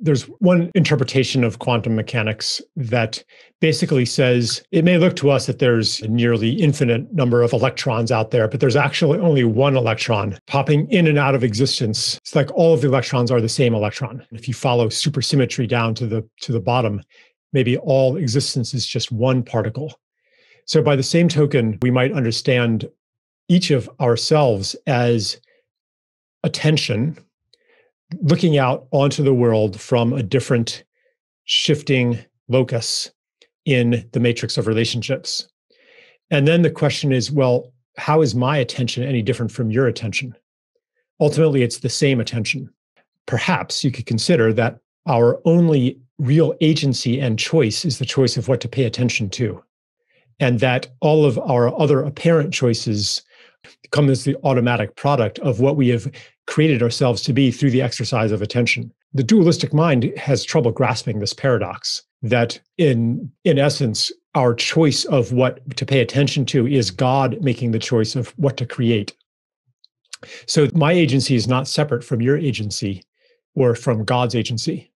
there's one interpretation of quantum mechanics that basically says it may look to us that there's a nearly infinite number of electrons out there, but there's actually only one electron popping in and out of existence. It's like all of the electrons are the same electron. If you follow supersymmetry down to the to the bottom, maybe all existence is just one particle. So by the same token, we might understand each of ourselves as attention looking out onto the world from a different shifting locus in the matrix of relationships. And then the question is well, how is my attention any different from your attention? Ultimately, it's the same attention. Perhaps you could consider that our only real agency and choice is the choice of what to pay attention to. And that all of our other apparent choices come as the automatic product of what we have created ourselves to be through the exercise of attention. The dualistic mind has trouble grasping this paradox that in in essence our choice of what to pay attention to is God making the choice of what to create. So my agency is not separate from your agency or from God's agency.